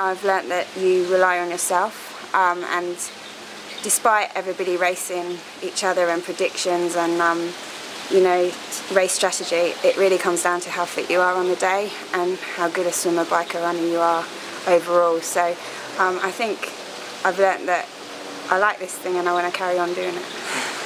I've learnt that you rely on yourself um, and despite everybody racing each other and predictions and um, you know race strategy it really comes down to how fit you are on the day and how good a swimmer biker runner you are overall so um, I think I've learnt that I like this thing and I want to carry on doing it.